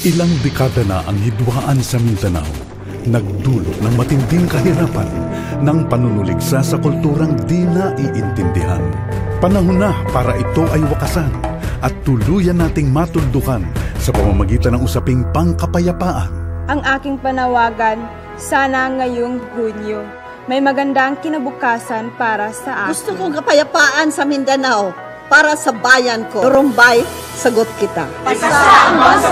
Ilang dekada na ang hidwaan sa Mindanao, nagdulot ng matinding kahirapan ng panunuligsa sa kulturang di naiintindihan. Panahon na para ito ay wakasan at tuluyan nating matuldukan sa pamamagitan ng usaping pangkapayapaan. Ang aking panawagan, sana ngayong Hunyo, may magandang kinabukasan para sa akin. Gusto kong kapayapaan sa Mindanao para sa bayan ko. Turumbay, sagot kita. Isa sa mas